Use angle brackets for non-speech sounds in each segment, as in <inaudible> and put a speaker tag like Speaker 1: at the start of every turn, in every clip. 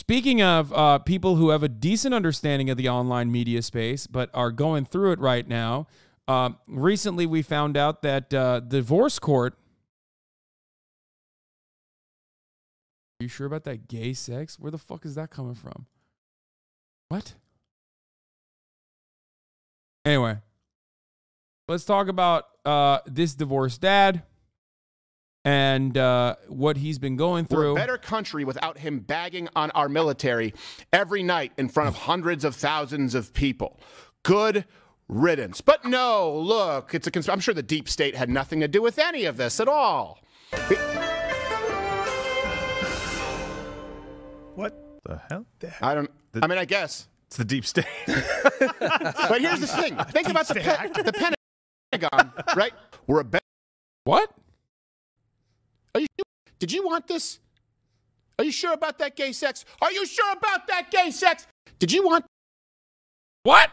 Speaker 1: Speaking of uh, people who have a decent understanding of the online media space but are going through it right now, uh, recently we found out that uh, divorce court. Are you sure about that gay sex? Where the fuck is that coming from? What? Anyway, let's talk about uh, this divorced dad and uh, what he's been going
Speaker 2: We're
Speaker 1: through.
Speaker 2: a better country without him bagging on our military every night in front of hundreds of thousands of people. Good riddance. But no, look, it's a. Cons- I'm sure the deep state had nothing to do with any of this at all.
Speaker 3: What
Speaker 4: the hell?
Speaker 2: I don't. I mean, I guess.
Speaker 4: It's the deep state. <laughs> <laughs>
Speaker 2: but here's the thing. Think about the, pe- the Pentagon, right? We're a better.
Speaker 1: What?
Speaker 2: Are you? Did you want this? Are you sure about that gay sex? Are you sure about that gay sex? Did you want?
Speaker 1: What?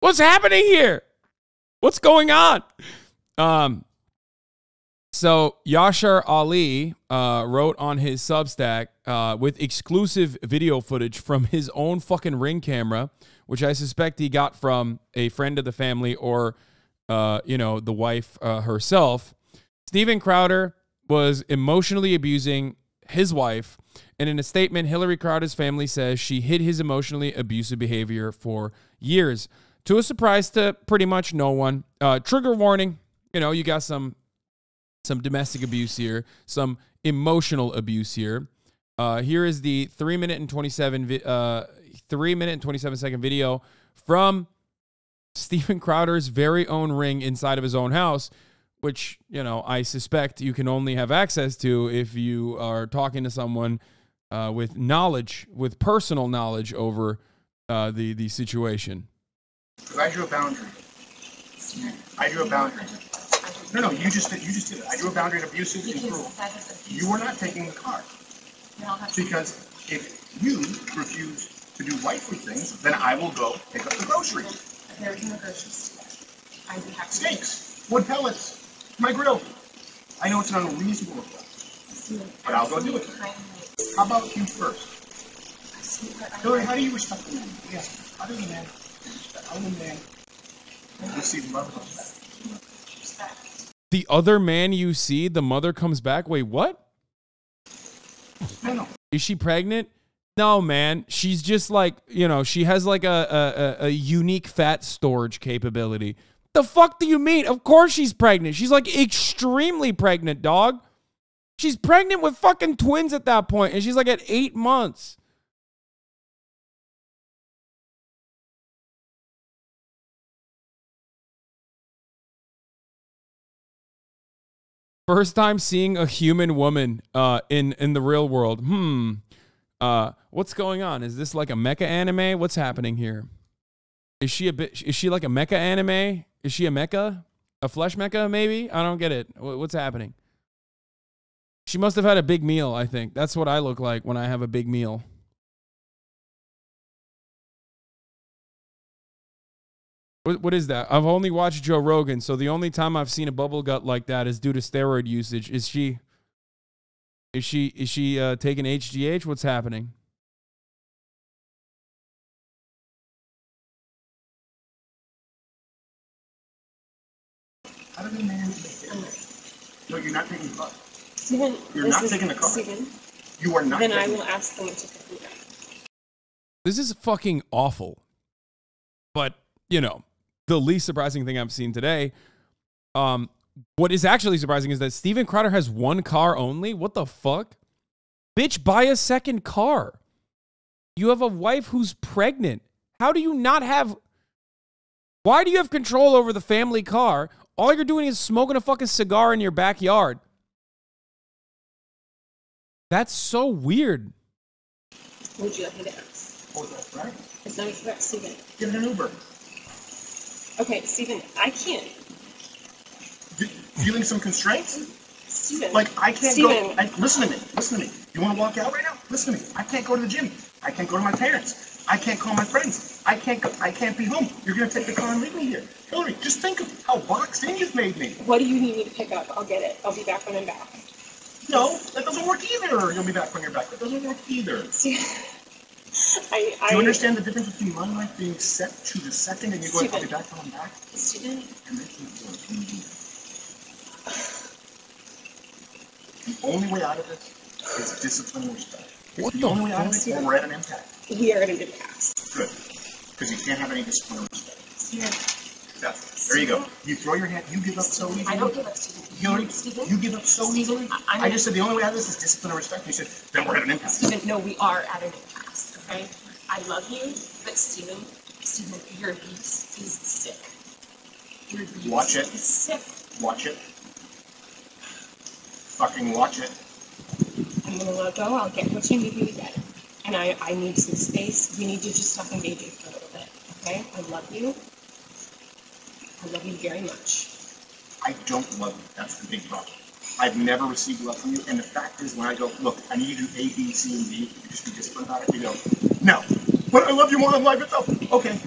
Speaker 1: What's happening here? What's going on? Um. So Yashar Ali uh, wrote on his Substack uh, with exclusive video footage from his own fucking ring camera, which I suspect he got from a friend of the family or, uh, you know, the wife uh, herself. Steven Crowder was emotionally abusing his wife, and in a statement, Hillary Crowder's family says she hid his emotionally abusive behavior for years, to a surprise to pretty much no one. Uh, trigger warning: you know, you got some some domestic abuse here, some emotional abuse here. Uh, here is the three minute and twenty seven vi- uh, three minute and twenty seven second video from Steven Crowder's very own ring inside of his own house, which you know I suspect you can only have access to if you are talking to someone uh, with knowledge, with personal knowledge over uh, the the situation.
Speaker 5: I drew a boundary. I drew a boundary. No, no, you just did. You just did it. I drew a boundary of abusive and cruel. You were not taking the car because if you refuse to do wifely things, then I will go pick up the groceries.
Speaker 6: There is no grocery store. I do have
Speaker 5: Steaks, wood pellets, my grill. I know it's an unreasonable request, but I'll go do it. How about you first? Hillary, how do you respect the man? Yes. How does a man respect? How does a man receive love and respect?
Speaker 1: The other man you see, the mother comes back. Wait, what?
Speaker 5: No, no.
Speaker 1: Is she pregnant? No, man. She's just like, you know, she has like a, a, a, a unique fat storage capability. The fuck do you mean? Of course she's pregnant. She's like extremely pregnant, dog. She's pregnant with fucking twins at that point, and she's like at eight months. First time seeing a human woman uh, in in the real world. Hmm. Uh, what's going on? Is this like a mecha anime? What's happening here? Is she a bit? Is she like a mecha anime? Is she a mecha? A flesh mecha? Maybe. I don't get it. What's happening? She must have had a big meal. I think that's what I look like when I have a big meal. What, what is that? I've only watched Joe Rogan, so the only time I've seen a bubble gut like that is due to steroid usage. Is she? Is she? Is she uh, taking HGH? What's happening?
Speaker 5: No, you're not taking the car.
Speaker 6: Steven,
Speaker 5: You're not taking the car.
Speaker 6: Steven,
Speaker 5: You are not
Speaker 6: then I
Speaker 5: taking
Speaker 6: will ask them to pick me up.
Speaker 1: This is fucking awful. But, you know, the least surprising thing I've seen today. Um, what is actually surprising is that Steven Crowder has one car only. What the fuck? Bitch, buy a second car. You have a wife who's pregnant. How do you not have. Why do you have control over the family car? All you're doing is smoking a fucking cigar in your backyard. That's so weird.
Speaker 6: Would you like me to ask?
Speaker 5: Oh, that's right.
Speaker 6: It's not about Steven.
Speaker 5: Get an Uber.
Speaker 6: Okay, Steven, I can't.
Speaker 5: Feeling some constraints?
Speaker 6: Steven.
Speaker 5: Like I can't
Speaker 6: Steven.
Speaker 5: go. I, listen to me. Listen to me. You want to walk out right now? Listen to me. I can't go to the gym. I can't go to my parents. I can't call my friends. I can't. Go, I can't be home. You're gonna take the car and leave me here. Hillary, just think of how boxed in you've made me.
Speaker 6: What do you need me to pick up? I'll get it. I'll be back when I'm back.
Speaker 5: No, that doesn't work either. You'll be back when you're back. That doesn't work either.
Speaker 6: See, I, <laughs> I
Speaker 5: Do you understand the difference between my life being set to the second and you going, I'll be back when I'm back?
Speaker 6: Steven,
Speaker 5: And making it work. Can you do that? The only way out of this is discipline and respect.
Speaker 1: What
Speaker 5: the
Speaker 1: the
Speaker 5: only way out of
Speaker 1: fuck?
Speaker 5: it, we're at an impasse.
Speaker 6: we are at an impasse.
Speaker 5: Good. Because you can't have any discipline.
Speaker 6: Steven,
Speaker 5: That's, there you go. You throw your hand, you give up so easily.
Speaker 6: I don't give up, Steven.
Speaker 5: Hillary,
Speaker 6: Steven,
Speaker 5: you give up so easily.
Speaker 6: I- I'm-
Speaker 5: just said the only way out of this is discipline and respect. And you said, then we're at an impasse.
Speaker 6: Steven, no, we are at an impasse, okay? I love you, but Steven, Steven, your abuse is sick. Your abuse
Speaker 5: Watch it.
Speaker 6: is sick.
Speaker 5: Watch it. Fucking watch it.
Speaker 6: I'm gonna let go. I'll get what you need me to get. And I, I need some space. We need to just stop engaging for a little. Okay? I love you. I love you very much.
Speaker 5: I don't love you. That's the big problem. I've never received love from you. And the fact is, when I go, look, I need you to do A, B, C, and D, you just be disciplined about it. You go, no. But I love you more than life itself. Okay.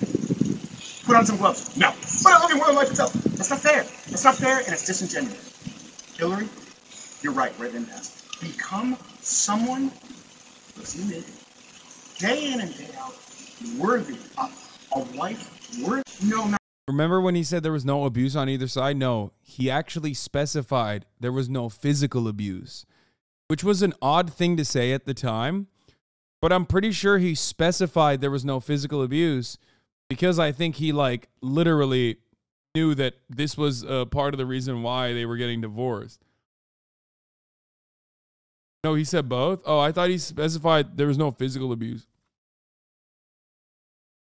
Speaker 5: Put on some gloves. No. But I love you more than life itself. That's not fair. That's not fair, and it's disingenuous. Hillary, you're right. We're at an. Become someone, listen to me, day in and day out, worthy of a wife worthy. No, not.
Speaker 1: Remember when he said there was no abuse on either side? No, he actually specified there was no physical abuse, which was an odd thing to say at the time. But I'm pretty sure he specified there was no physical abuse because I think he like literally knew that this was uh, part of the reason why they were getting divorced. No, he said both. Oh, I thought he specified there was no physical abuse.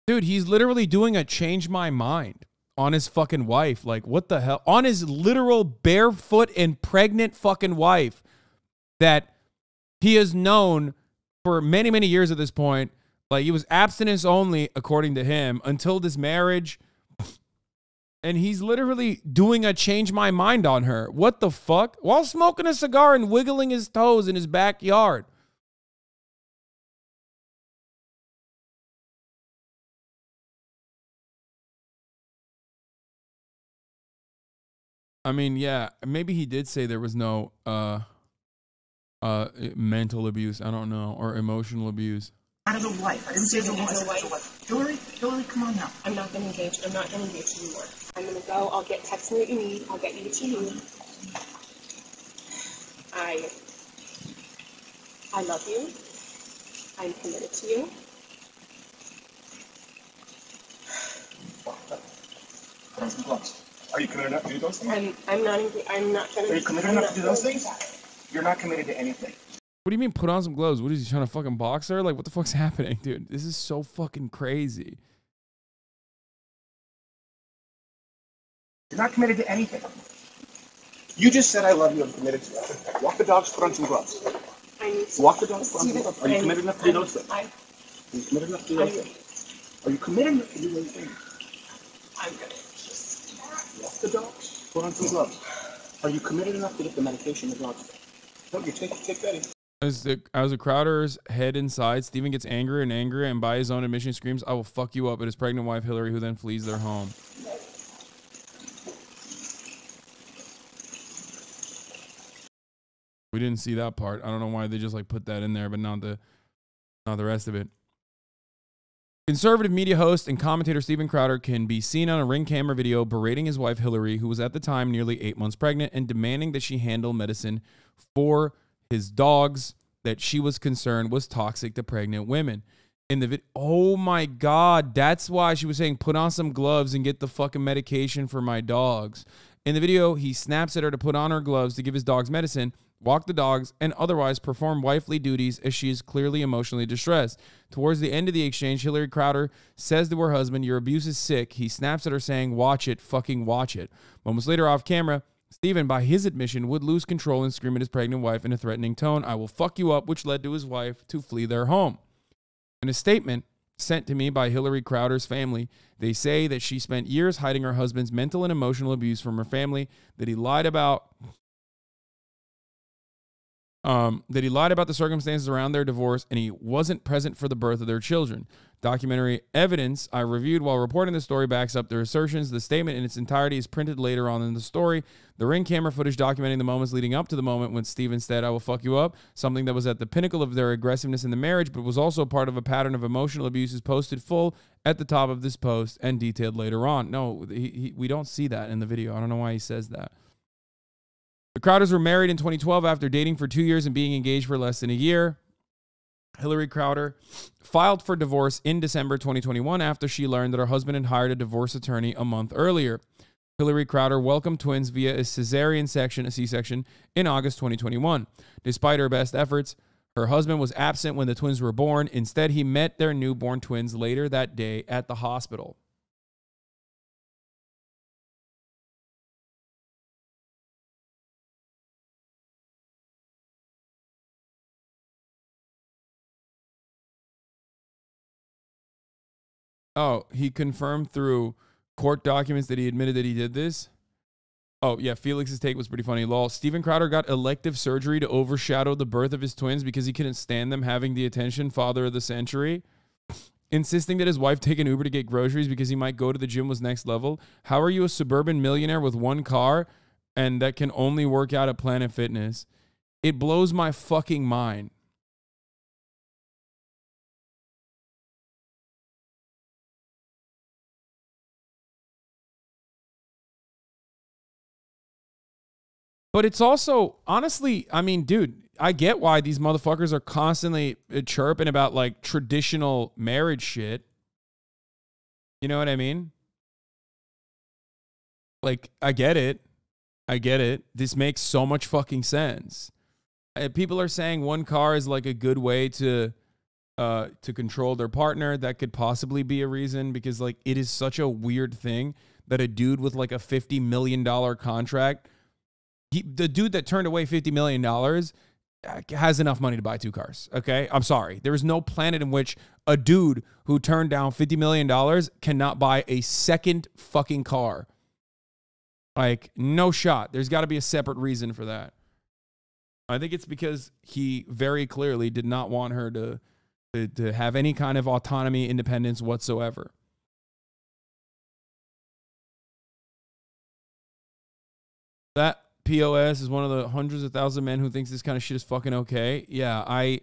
Speaker 1: Dude, he's literally doing a change my mind on his fucking wife. Like, what the hell? On his literal barefoot and pregnant fucking wife that he has known for many, many years at this point. Like, he was abstinence only, according to him, until this marriage. And he's literally doing a change my mind on her. What the fuck? While smoking a cigar and wiggling his toes in his backyard. I mean, yeah, maybe he did say there was no uh uh mental abuse, I don't know, or emotional abuse.
Speaker 5: Out of the wife. I didn't say the
Speaker 6: As a
Speaker 5: wife. I said the
Speaker 6: wife.
Speaker 5: wife. Hillary, Hillary, come on now.
Speaker 6: I'm not gonna engage. I'm not gonna engage anymore. I'm gonna go. I'll get text me what you need. I'll get you what you need. I I love you. I'm committed to you.
Speaker 5: Put on some gloves. Are you committed enough to do those things?
Speaker 6: I'm I'm not enga- I'm not gonna
Speaker 5: Are you committed
Speaker 6: I'm
Speaker 5: enough to do those things?
Speaker 6: that.
Speaker 5: You're not committed to anything.
Speaker 1: What do you mean put on some gloves? What is he trying to fucking box her? Like what the fuck's <laughs> happening, dude? This is so fucking crazy.
Speaker 5: You're not committed to anything. You just said I love you. I'm committed to it. Walk the dogs. Put on some gloves.
Speaker 6: I need to
Speaker 5: Walk the dogs. Put on some gloves. Are you committed enough to do those things? Are you committed enough to do those things? Are you committed enough to do those things?
Speaker 6: I'm gonna
Speaker 5: the dogs. Put on some gloves. Are you committed enough to get the medication the? No, you take take Betty.
Speaker 1: As the as the Crowder's head inside, Steven gets angrier and angrier and by his own admission screams, I will fuck you up at his pregnant wife Hillary, who then flees their home. We didn't see that part. I don't know why they just like put that in there, but not the not the rest of it. Conservative media host and commentator Steven Crowder can be seen on a ring camera video berating his wife Hillary, who was at the time nearly eight months pregnant, and demanding that she handle medicine for his dogs that she was concerned was toxic to pregnant women. In the vid, oh my god, that's why she was saying put on some gloves and get the fucking medication for my dogs. In the video, he snaps at her to put on her gloves to give his dogs medicine, walk the dogs, and otherwise perform wifely duties as she is clearly emotionally distressed. Towards the end of the exchange, Hillary Crowder says to her husband, Your abuse is sick. He snaps at her, saying, Watch it, fucking watch it. Moments later, off camera, Steven, by his admission, would lose control and scream at his pregnant wife in a threatening tone, I will fuck you up, which led to his wife to flee their home. In a statement sent to me by Hillary Crowder's family, they say that she spent years hiding her husband's mental and emotional abuse from her family, that he lied about um, that he lied about the circumstances around their divorce and he wasn't present for the birth of their children. Documentary evidence I reviewed while reporting the story backs up their assertions. The statement in its entirety is printed later on in the story. The ring camera footage documenting the moments leading up to the moment when Steven said, I will fuck you up, something that was at the pinnacle of their aggressiveness in the marriage, but was also part of a pattern of emotional abuse, is posted full at the top of this post and detailed later on. No, he, he, we don't see that in the video. I don't know why he says that. The Crowders were married in 2012 after dating for two years and being engaged for less than a year. Hillary Crowder filed for divorce in December 2021 after she learned that her husband had hired a divorce attorney a month earlier. Hillary Crowder welcomed twins via a cesarean section, a C-section, in August 2021. Despite her best efforts, her husband was absent when the twins were born. Instead, he met their newborn twins later that day at the hospital. Oh, he confirmed through court documents that he admitted that he did this. Oh, yeah, Felix's take was pretty funny. Lol. Steven Crowder got elective surgery to overshadow the birth of his twins because he couldn't stand them having the attention father of the century. <laughs> Insisting that his wife take an Uber to get groceries because he might go to the gym was next level. How are you a suburban millionaire with one car and that can only work out at Planet Fitness? It blows my fucking mind. But it's also honestly, I mean, dude, I get why these motherfuckers are constantly uh, chirping about like traditional marriage shit. You know what I mean? Like, I get it. I get it. This makes so much fucking sense. Uh, people are saying one car is like a good way to uh to control their partner. That could possibly be a reason because like it is such a weird thing that a dude with like a 50 million dollar contract he, the dude that turned away $50 million uh, has enough money to buy two cars. Okay. I'm sorry. There is no planet in which a dude who turned down $50 million cannot buy a second fucking car. Like, no shot. There's got to be a separate reason for that. I think it's because he very clearly did not want her to, to, to have any kind of autonomy, independence whatsoever. That POS is one of the hundreds of thousands of men who thinks this kind of shit is fucking okay. Yeah, I.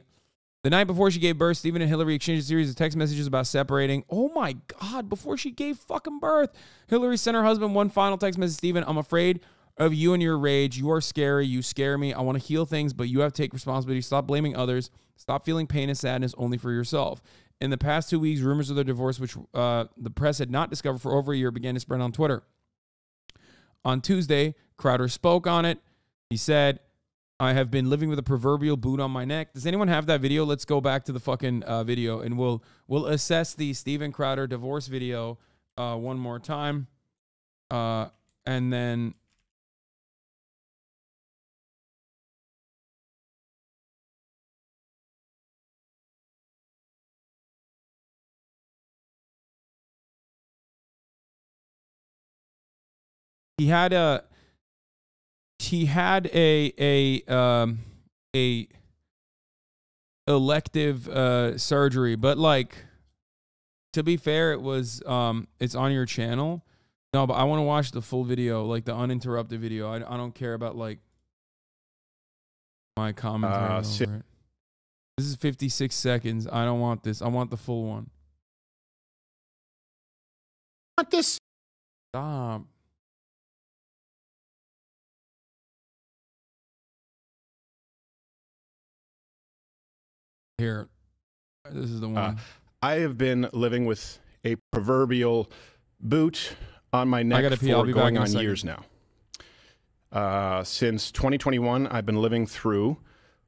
Speaker 1: The night before she gave birth, Steven and Hillary exchanged a series of text messages about separating. Oh my God, before she gave fucking birth, Hillary sent her husband one final text message Steven, I'm afraid of you and your rage. You are scary. You scare me. I want to heal things, but you have to take responsibility. Stop blaming others. Stop feeling pain and sadness only for yourself. In the past two weeks, rumors of their divorce, which uh, the press had not discovered for over a year, began to spread on Twitter. On Tuesday, Crowder spoke on it. He said, I have been living with a proverbial boot on my neck. Does anyone have that video? Let's go back to the fucking uh, video and we'll we'll assess the Steven Crowder divorce video uh, one more time. Uh, and then he had a he had a a um a elective uh surgery but like to be fair it was um it's on your channel. No but i want to watch the full video like the uninterrupted video. I, I don't care about like my commentary
Speaker 2: Uh,
Speaker 1: over
Speaker 2: si-
Speaker 1: it. this is 56 seconds. I don't want this. I want the full one.
Speaker 2: Want this?
Speaker 1: stop here this is the one
Speaker 2: Uh, I have been living with a proverbial boot on my neck
Speaker 1: gotta
Speaker 2: for.
Speaker 1: I'll be
Speaker 2: going
Speaker 1: in
Speaker 2: on
Speaker 1: second.
Speaker 2: years now. Uh, since 2021, I've been living through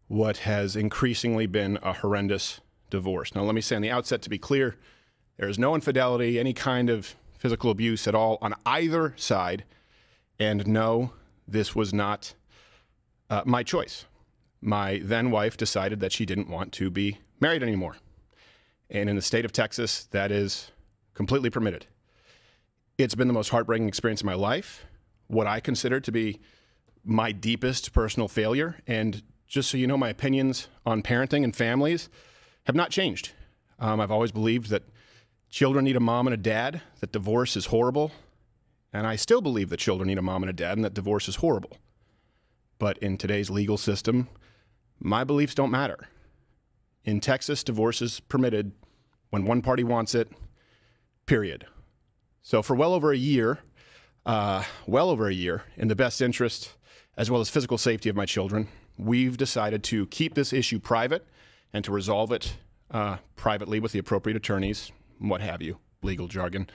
Speaker 2: what has increasingly been a horrendous divorce. Now, let me say on the outset to be clear, there is no infidelity, any kind of physical abuse at all on either side. And no, this was not uh, my choice. My then wife decided that she didn't want to be married anymore. And in the state of Texas, that is completely permitted. It's been the most heartbreaking experience of my life, what I consider to be my deepest personal failure. And just so you know, my opinions on parenting and families have not changed. Um, I've always believed that children need a mom and a dad, that divorce is horrible. And I still believe that children need a mom and a dad and that divorce is horrible. But in today's legal system, my beliefs don't matter. In Texas, divorce is permitted when one party wants it, period. So, for well over a year, uh, well over a year, in the best interest as well as physical safety of my children, we've decided to keep this issue private and to resolve it uh, privately with the appropriate attorneys, what have you, legal jargon.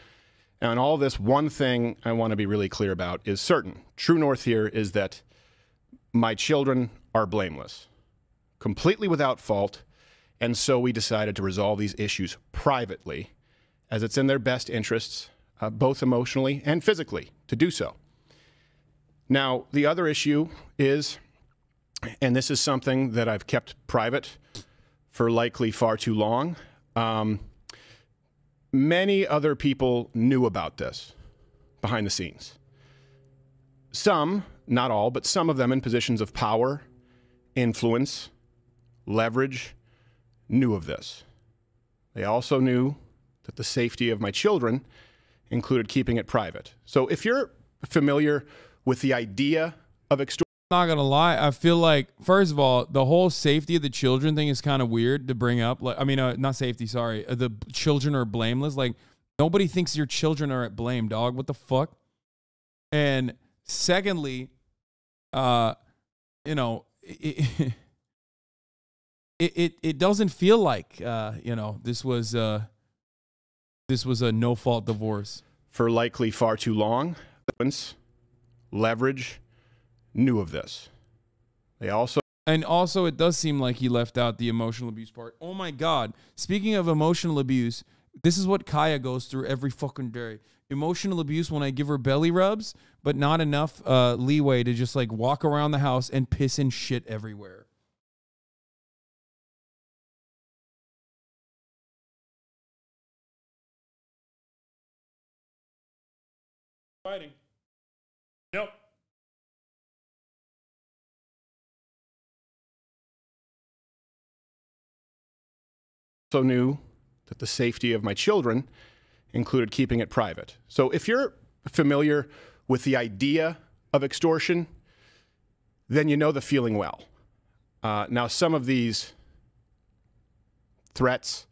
Speaker 2: And all this, one thing I want to be really clear about is certain. True north here is that my children are blameless, completely without fault. And so we decided to resolve these issues privately, as it's in their best interests, uh, both emotionally and physically, to do so. Now, the other issue is, and this is something that I've kept private for likely far too long. Um, many other people knew about this behind the scenes. Some, not all, but some of them in positions of power, influence, leverage, knew of this. They also knew that the safety of my children included keeping it private. So if you're familiar with the idea of extortion,
Speaker 1: not gonna lie, I feel like first of all, the whole safety of the children thing is kind of weird to bring up. Like, I mean, uh, not safety, sorry. Uh, the children are blameless. Like, nobody thinks your children are at blame, dog. What the fuck? And secondly, uh, you know, <laughs> it it it, it doesn't feel like uh, you know, this was uh, this was a no fault divorce
Speaker 2: for likely far too long. Leverage knew of this. They also
Speaker 1: and also it does seem like he left out the emotional abuse part. Oh my god. Speaking of emotional abuse, this is what Kaya goes through every fucking day. Emotional abuse when I give her belly rubs, but not enough uh, leeway to just like walk around the house and piss and shit everywhere. Fighting. Nope.
Speaker 2: So knew that the safety of my children included keeping it private. So if you're familiar with the idea of extortion, then you know the feeling well. Uh, now, some of these threats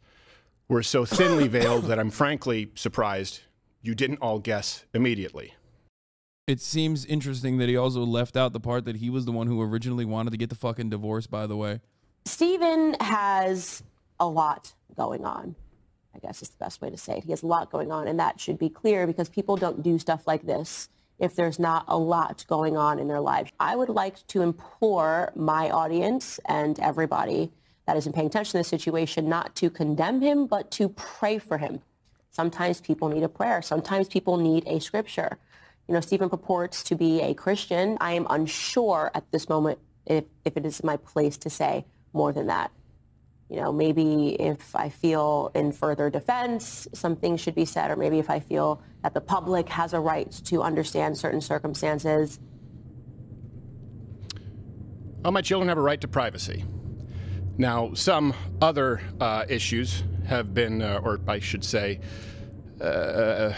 Speaker 2: were so thinly veiled that I'm frankly surprised you didn't all guess immediately.
Speaker 1: It seems interesting that he also left out the part that he was the one who originally wanted to get the fucking divorce, by the way.
Speaker 3: Steven has a lot going on. I guess is the best way to say it. He has a lot going on, and that should be clear because people don't do stuff like this if there's not a lot going on in their lives. I would like to implore my audience and everybody that isn't paying attention to this situation not to condemn him, but to pray for him. Sometimes people need a prayer. Sometimes people need a scripture. You know, Steven purports to be a Christian. I am unsure at this moment if, if it is my place to say more than that you know, maybe if I feel in further defense, something should be said, or maybe if I feel that the public has a right to understand certain circumstances.
Speaker 2: Well, my children have a right to privacy. Now, some other uh, issues have been, uh, or I should say, uh,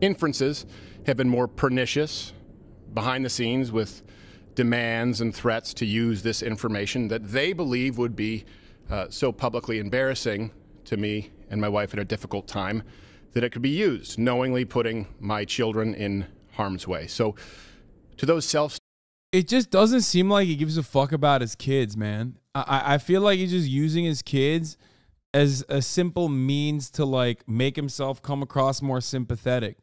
Speaker 2: inferences have been more pernicious behind the scenes with demands and threats to use this information that they believe would be uh, so publicly embarrassing to me and my wife at a difficult time that it could be used, knowingly putting my children in harm's way. So, to those self.
Speaker 1: It just doesn't seem like he gives a fuck about his kids, man. I, I feel like he's just using his kids as a simple means to like make himself come across more sympathetic.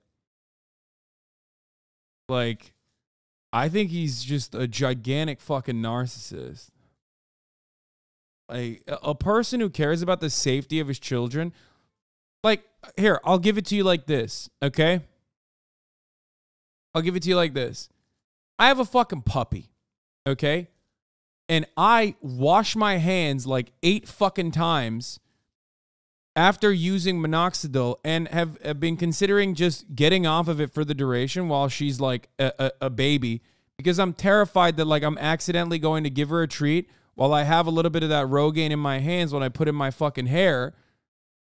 Speaker 1: Like, I think he's just a gigantic fucking narcissist. Like a person who cares about the safety of his children. Like here, I'll give it to you like this, okay? I'll give it to you like this. I have a fucking puppy, okay? And I wash my hands like eight fucking times after using minoxidil and have, have been considering just getting off of it for the duration while she's like a, a, a baby because I'm terrified that like I'm accidentally going to give her a treat while I have a little bit of that Rogaine in my hands when I put in my fucking hair,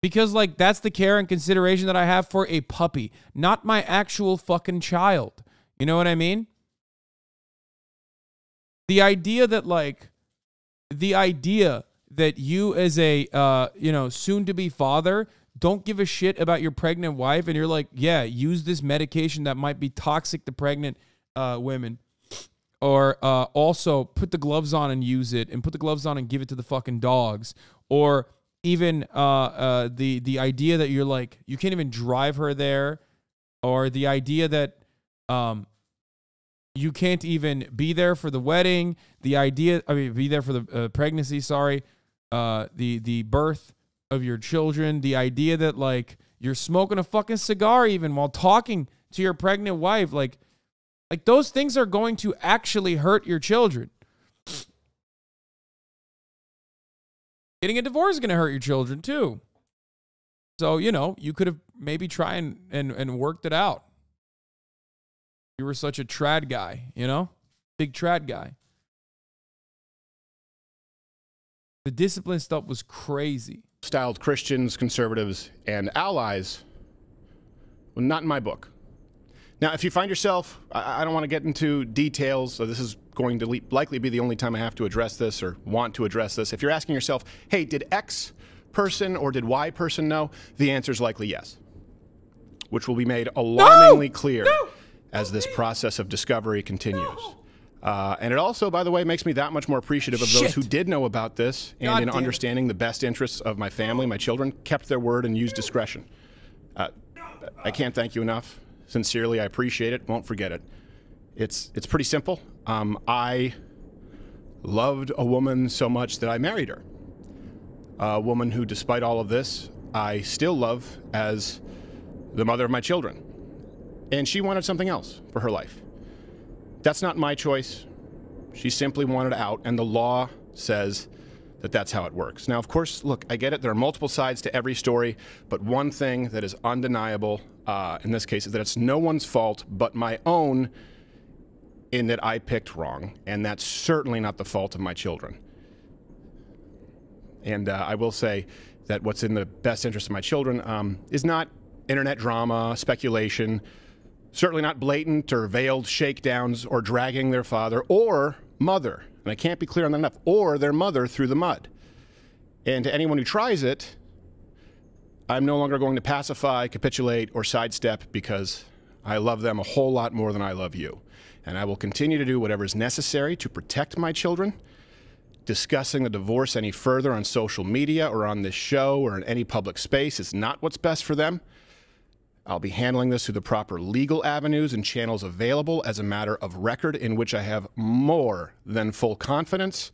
Speaker 1: Because like that's the care and consideration that I have for a puppy, not my actual fucking child. You know what I mean? The idea that like the idea that you as a uh, you know soon to be father don't give a shit about your pregnant wife and you're like yeah use this medication that might be toxic to pregnant uh, women. Or uh, also put the gloves on and use it and put the gloves on and give it to the fucking dogs. Or even uh, uh, the the idea that you're like you can't even drive her there. Or the idea that um, you can't even be there for the wedding. The idea i mean be there for the uh, pregnancy sorry uh, the the birth of your children the idea that like you're smoking a fucking cigar even while talking to your pregnant wife like like those things are going to actually hurt your children. Getting a divorce is going to hurt your children too. So you know you could have maybe tried and, and and worked it out. You were such a trad guy you know? Big trad guy the discipline stuff was crazy
Speaker 2: styled Christians, conservatives, and allies. Well, not in my book. Now, if you find yourself, I, I don't want to get into details, so this is going to le- likely be the only time I have to address this or want to address this. If you're asking yourself, hey, did X person or did Y person know? The answer is likely yes, which will be made alarmingly
Speaker 1: No!
Speaker 2: clear
Speaker 1: No!
Speaker 2: as this process of discovery continues. Uh, and it also, by the way, makes me that much more appreciative of
Speaker 1: Shit.
Speaker 2: those who did know about this and
Speaker 1: God
Speaker 2: in
Speaker 1: it.
Speaker 2: understanding the best interests of my family, my children, kept their word and used discretion. Uh, I can't thank you enough. Sincerely, I appreciate it. Won't forget it. It's it's pretty simple. Um, I loved a woman so much that I married her. A woman who, despite all of this, I still love as the mother of my children. And she wanted something else for her life. That's not my choice. She simply wanted out, and the law says that that's how it works. Now, of course, look, I get it. There are multiple sides to every story, but one thing that is undeniable uh, in this case is that it's no one's fault but my own in that I picked wrong, and that's certainly not the fault of my children. And uh, I will say that what's in the best interest of my children um, is not internet drama, speculation, certainly not blatant or veiled shakedowns or dragging their father or mother, and I can't be clear on that enough, or their mother through the mud. And to anyone who tries it, I'm no longer going to pacify, capitulate, or sidestep because I love them a whole lot more than I love you. And I will continue to do whatever is necessary to protect my children. Discussing the divorce any further on social media or on this show or in any public space is not what's best for them. I'll be handling this through the proper legal avenues and channels available as a matter of record in which I have more than full confidence.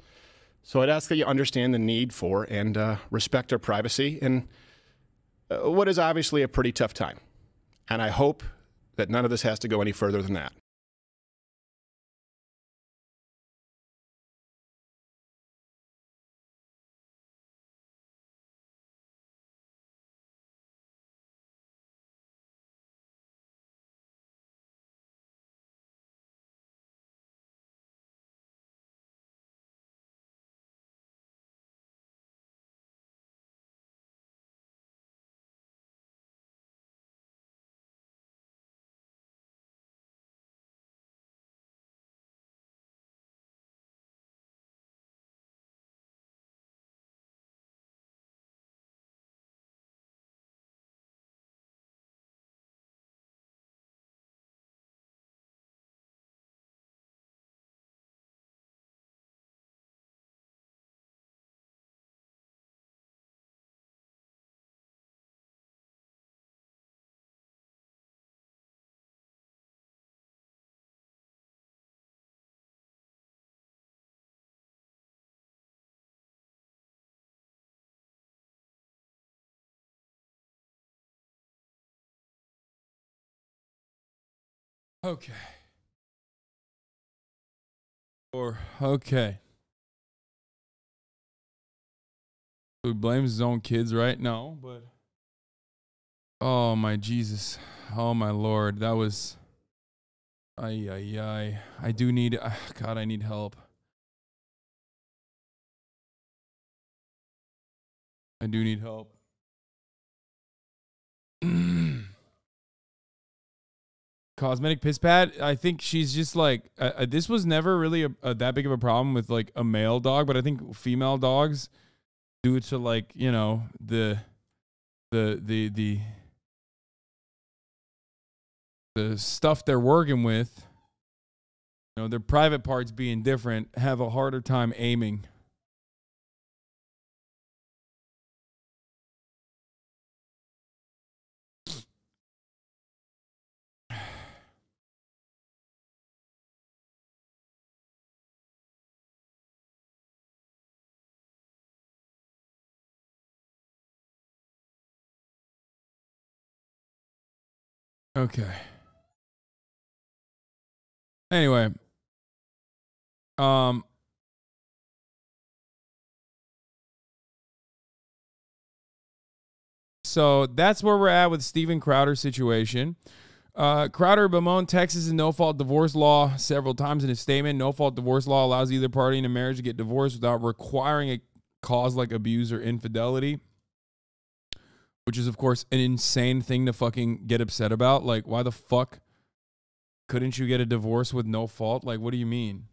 Speaker 2: So I'd ask that you understand the need for and uh, respect our privacy in uh, what is obviously a pretty tough time. And I hope that none of this has to go any further than that.
Speaker 1: Okay. Or okay. He blames his own kids, right? No, but oh my Jesus, oh my Lord, that was. Ay ay ay! I do need. ah, God, I need help. I do need help. <clears throat> Cosmetic piss pad. I think she's just like uh, uh, this was never really a, a, that big of a problem with like a male dog, but I think female dogs, due to like you know the the the the the stuff they're working with, you know, their private parts being different, have a harder time aiming. Okay. Anyway, um, so that's where we're at with Steven Crowder's situation. Uh, Crowder bemoaned Texas' no fault divorce law several times in his statement. No fault divorce law allows either party in a marriage to get divorced without requiring a cause like abuse or infidelity which is of course an insane thing to fucking get upset about. Like, why the fuck couldn't you get a divorce with no fault? Like, what do you mean?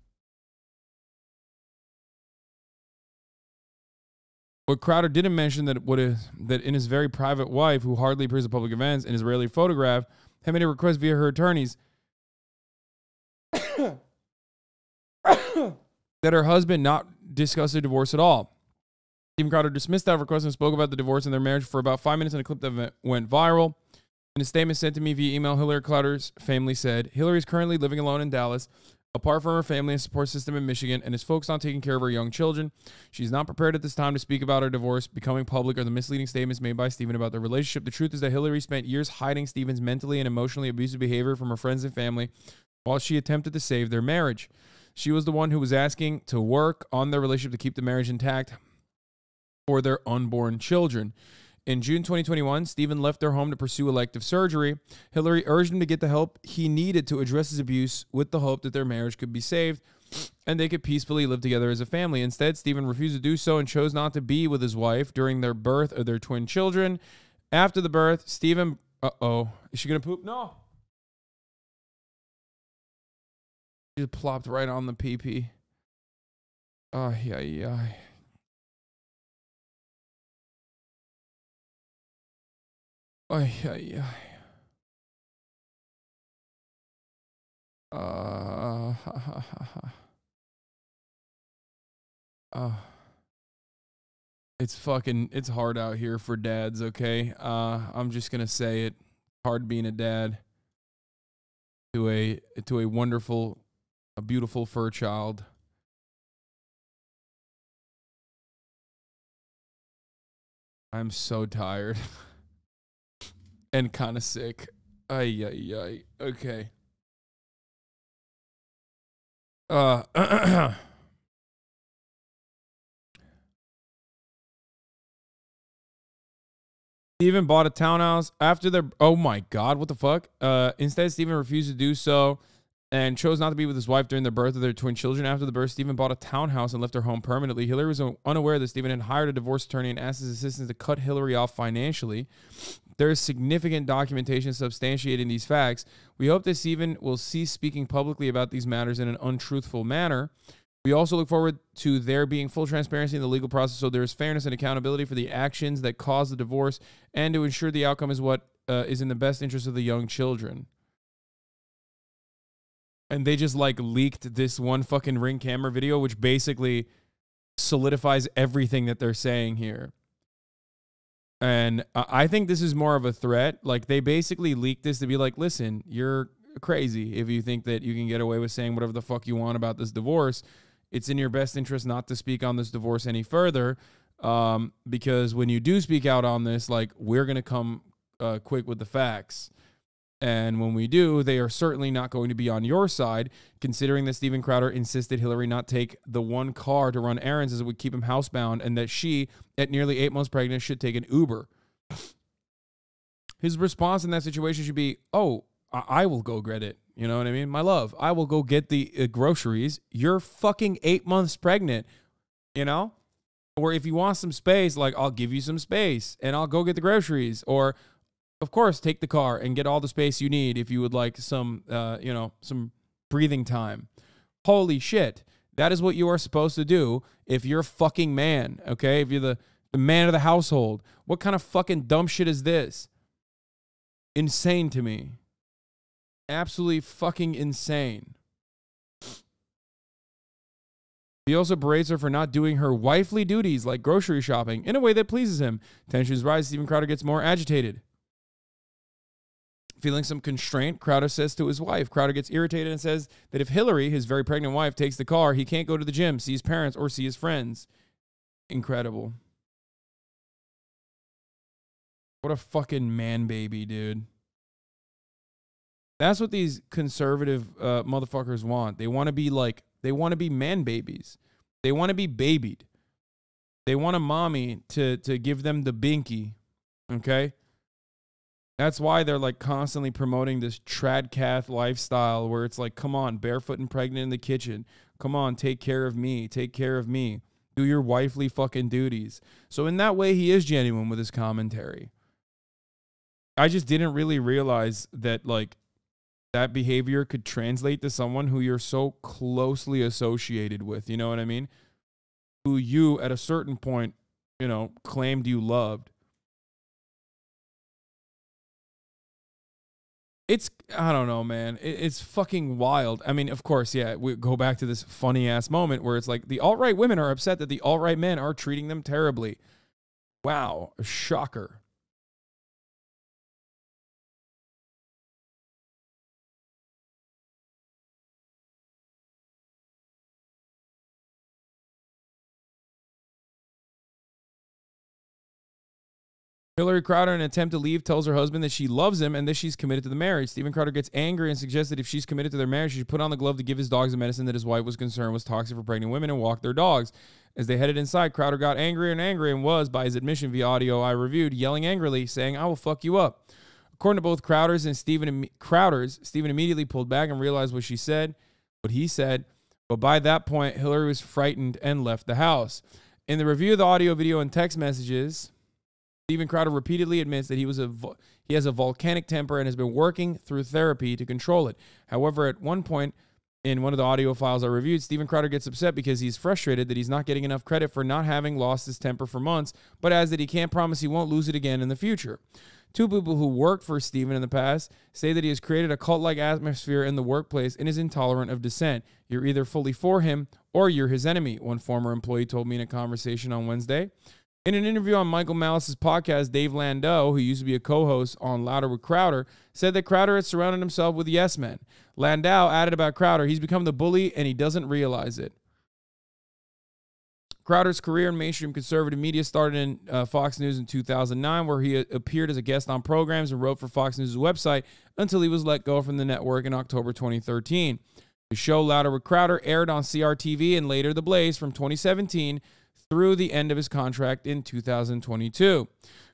Speaker 1: But Crowder didn't mention that what is that in his very private wife, who hardly appears at public events and is rarely photographed, had made a request via her attorneys <coughs> that her husband not discuss a divorce at all. Steven Crowder dismissed that request and spoke about the divorce and their marriage for about five minutes in a clip that went viral. In a statement sent to me via email, Hillary Crowder's family said Hillary is currently living alone in Dallas, apart from her family and support system in Michigan, and is focused on taking care of her young children. She's not prepared at this time to speak about her divorce, becoming public, or the misleading statements made by Steven about their relationship. The truth is that Hillary spent years hiding Steven's mentally and emotionally abusive behavior from her friends and family while she attempted to save their marriage. She was the one who was asking to work on their relationship to keep the marriage intact for their unborn children. In June 2021, Steven left their home to pursue elective surgery. Hillary urged him to get the help he needed to address his abuse with the hope that their marriage could be saved and they could peacefully live together as a family. Instead, Steven refused to do so and chose not to be with his wife during their birth of their twin children. After the birth, Steven. Uh oh. Is she going to poop? No. She just plopped right on the pee pee. Oh, yeah, yeah. Ay, ay, ay. Uh, uh, it's fucking it's hard out here for dads, okay? Uh I'm just to say it. Hard being a dad to a to a wonderful a beautiful fur child. I'm so tired. <laughs> and kind of sick. Ay, ay, ay. Okay. Uh, <clears throat> Steven bought a townhouse after their. Oh my God, what the fuck? Uh, instead, Steven refused to do so and chose not to be with his wife during the birth of their twin children. After the birth, Steven bought a townhouse and left her home permanently. Hillary was unaware that Steven had hired a divorce attorney and asked his assistant to cut Hillary off financially. There is significant documentation substantiating these facts. We hope that Steven will cease speaking publicly about these matters in an untruthful manner. We also look forward to there being full transparency in the legal process so there is fairness and accountability for the actions that caused the divorce and to ensure the outcome is what uh, is in the best interest of the young children. And they just like leaked this one fucking ring camera video, which basically solidifies everything that they're saying here. And I think this is more of a threat. Like they basically leaked this to be like, listen, you're crazy if you think that you can get away with saying whatever the fuck you want about this divorce. It's in your best interest not to speak on this divorce any further. Um, because when you do speak out on this, like we're gonna come uh, quick with the facts. And when we do, they are certainly not going to be on your side, considering that Steven Crowder insisted Hillary not take the one car to run errands as it would keep him housebound, and that she, at nearly eight months pregnant, should take an Uber. His response in that situation should be, Oh, I, will go get it. You know what I mean? My love, I will go get the uh, groceries. You're fucking eight months pregnant, you know? Or if you want some space, like, I'll give you some space and I'll go get the groceries. Or of course, take the car and get all the space you need if you would like some, uh, you know, some breathing time. Holy shit. That is what you are supposed to do if you're a fucking man, okay? If you're the, the man of the household. What kind of fucking dumb shit is this? Insane to me. Absolutely fucking insane. He also berates her for not doing her wifely duties like grocery shopping in a way that pleases him. Tensions rise. Steven Crowder gets more agitated. Feeling some constraint, Crowder says to his wife. Crowder gets irritated and says that if Hillary, his very pregnant wife, takes the car, he can't go to the gym, see his parents, or see his friends. Incredible. What a fucking man baby, dude. That's what these conservative uh, motherfuckers want. They want to be like, they want to be man babies. They want to be babied. They want a mommy to to give them the binky. Okay? That's why they're like constantly promoting this tradcath lifestyle where it's like, come on, barefoot and pregnant in the kitchen. Come on, take care of me. Take care of me. Do your wifely fucking duties. So in that way, he is genuine with his commentary. I just didn't really realize that like that behavior could translate to someone who you're so closely associated with. You know what I mean? Who you at a certain point, you know, claimed you loved. It's I don't know, man. it's fucking wild. I mean, of course, yeah. We go back to this funny ass moment where it's like the alt right women are upset that the alt right men are treating them terribly. Wow, A shocker. Hillary Crowder, in an attempt to leave, tells her husband that she loves him and that she's committed to the marriage. Steven Crowder gets angry and suggests that if she's committed to their marriage, she should put on the glove to give his dogs the medicine that his wife was concerned was toxic for pregnant women and walk their dogs. As they headed inside, Crowder got angrier and angrier and was, by his admission via audio I reviewed, yelling angrily, saying, I will fuck you up. According to both Crowders and Steven Crowders, Steven immediately pulled back and realized what she said, what he said. But by that point, Hillary was frightened and left the house. In the review of the audio, video, and text messages, Steven Crowder repeatedly admits that he was a he has a volcanic temper and has been working through therapy to control it. However, at one point in one of the audio files I reviewed, Steven Crowder gets upset because he's frustrated that he's not getting enough credit for not having lost his temper for months, but adds that he can't promise he won't lose it again in the future. Two people who worked for Steven in the past say that he has created a cult like atmosphere in the workplace and is intolerant of dissent. You're either fully for him or you're his enemy, one former employee told me in a conversation on Wednesday. In an interview on Michael Malice's podcast, Dave Landau, who used to be a co host on Louder with Crowder, said that Crowder had surrounded himself with yes men. Landau added about Crowder, he's become the bully and he doesn't realize it. Crowder's career in mainstream conservative media started in uh, Fox News in 2009, where he appeared as a guest on programs and wrote for Fox News' website until he was let go from the network in October 2013. The show Louder with Crowder aired on CRTV and later The Blaze from 2017 through the end of his contract in 2022.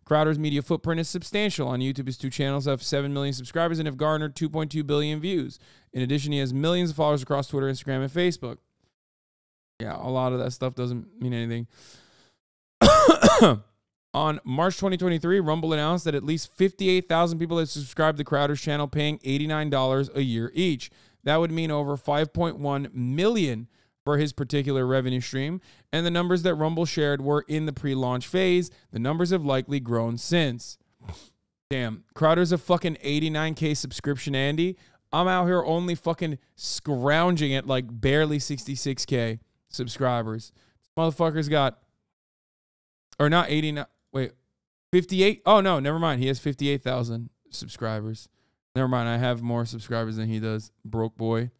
Speaker 1: Crowder's media footprint is substantial. On YouTube, his two channels have 7 million subscribers and have garnered 2.2 billion views. In addition, he has millions of followers across Twitter, Instagram, and Facebook. Yeah, a lot of that stuff doesn't mean anything. <coughs> On March 2023, Rumble announced that at least 58,000 people had subscribed to Crowder's channel, paying $89 a year each. That would mean over 5.1 million for his particular revenue stream, and the numbers that Rumble shared were in the pre launch phase. The numbers have likely grown since. Damn, Crowder's a fucking 89K subscription, Andy. I'm out here only fucking scrounging at like barely 66K subscribers. motherfucker's got, or not 89, wait, 58. Oh, no, never mind. He has 58,000 subscribers. Never mind. I have more subscribers than he does. Broke boy.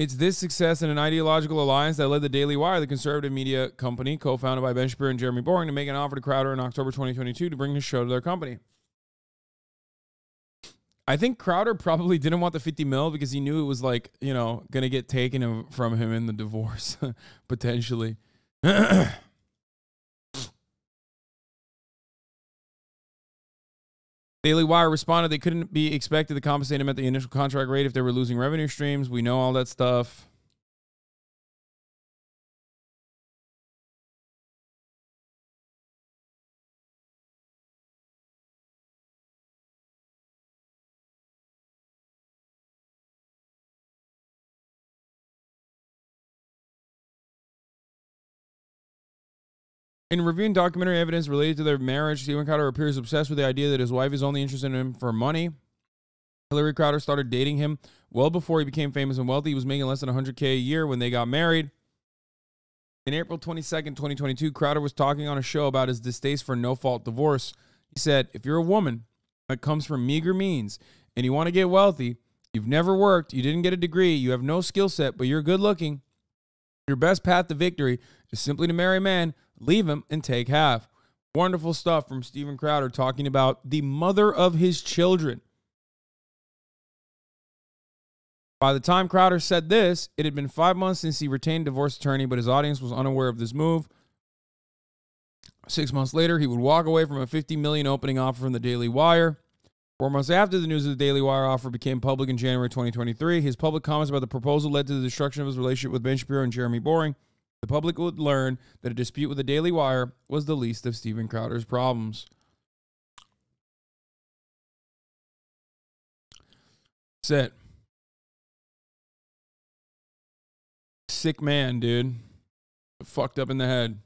Speaker 1: It's this success and an ideological alliance that led the Daily Wire, the conservative media company co founded by Ben Shapiro and Jeremy Boring, to make an offer to Crowder in October 2022 to bring his show to their company. I think Crowder probably <laughs> didn't want the 50 mil because he knew it was like, you know, going to get taken from him in the divorce, <laughs> potentially. <clears throat> Daily Wire responded they couldn't be expected to compensate him at the initial contract rate if they were losing revenue streams. We know all that stuff. In reviewing documentary evidence related to their marriage, Steven Crowder appears obsessed with the idea that his wife is only interested in him for money. Hillary Crowder started dating him well before he became famous and wealthy. He was making less than 100K a year when they got married. In April 22nd, 2022, Crowder was talking on a show about his distaste for no fault divorce. He said, If you're a woman that comes from meager means and you want to get wealthy, you've never worked, you didn't get a degree, you have no skill set, but you're good looking, your best path to victory is simply to marry a man leave him and take half. Wonderful stuff from Steven Crowder talking about the mother of his children. By the time Crowder said this, it had been five months since he retained divorce attorney, but his audience was unaware of this move. Six months later, he would walk away from a 50 million opening offer from the Daily Wire. Four months after the news of the Daily Wire offer became public in January 2023, his public comments about the proposal led to the destruction of his relationship with Ben Shapiro and Jeremy Boring. The public would learn that a dispute with the Daily Wire was the least of Steven Crowder's problems. Sit. Sick man, dude. Fucked up in the head.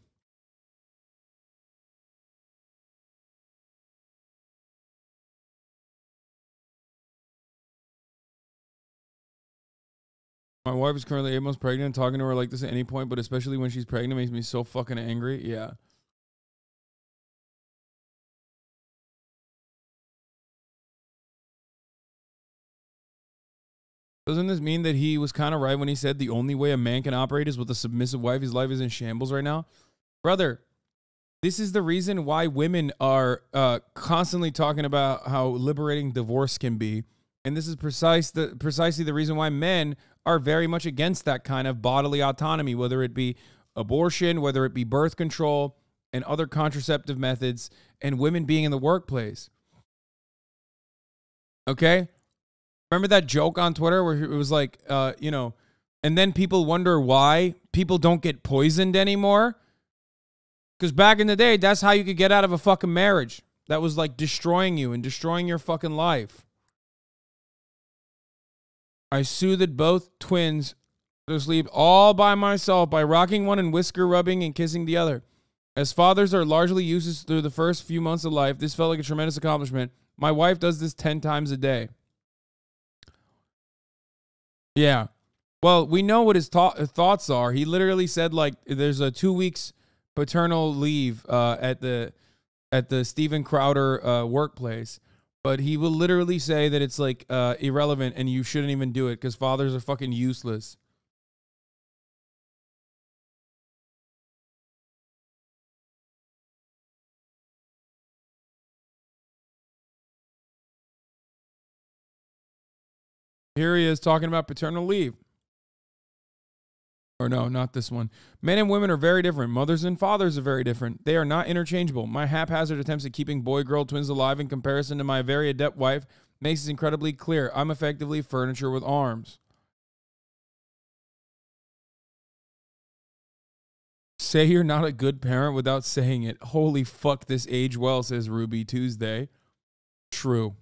Speaker 1: My wife is currently eight months pregnant. Talking to her like this at any point, but especially when she's pregnant, makes me so fucking angry. Yeah. Doesn't this mean that he was kind of right when he said the only way a man can operate is with a submissive wife? His life is in shambles right now. Brother, this is the reason why women are uh, constantly talking about how liberating divorce can be. And this is precise the, precisely the reason why men are very much against that kind of bodily autonomy, whether it be abortion, whether it be birth control, and other contraceptive methods, and women being in the workplace. Okay? Remember that joke on Twitter where it was like, uh, you know, and then people wonder why people don't get poisoned anymore? Because back in the day, that's how you could get out of a fucking marriage that was like destroying you and destroying your fucking life. I soothed both twins to sleep all by myself by rocking one and whisker rubbing and kissing the other. As fathers are largely useless through the first few months of life, this felt like a tremendous accomplishment. My wife does this 10 times a day. Yeah. Well, we know what his thoughts are. He literally said like there's a 2 weeks paternal leave uh, at the at the Steven Crowder uh, workplace but he will literally say that it's like uh, irrelevant and you shouldn't even do it because fathers are fucking useless. Here he is talking about paternal leave. Or no, not this one. Men and women are very different. Mothers and fathers are very different. They are not interchangeable. My haphazard attempts at keeping boy girl twins alive in comparison to my very adept wife makes this incredibly clear. I'm effectively furniture with arms. Say you're not a good parent without saying it. Holy fuck, this age well, says Ruby Tuesday. True.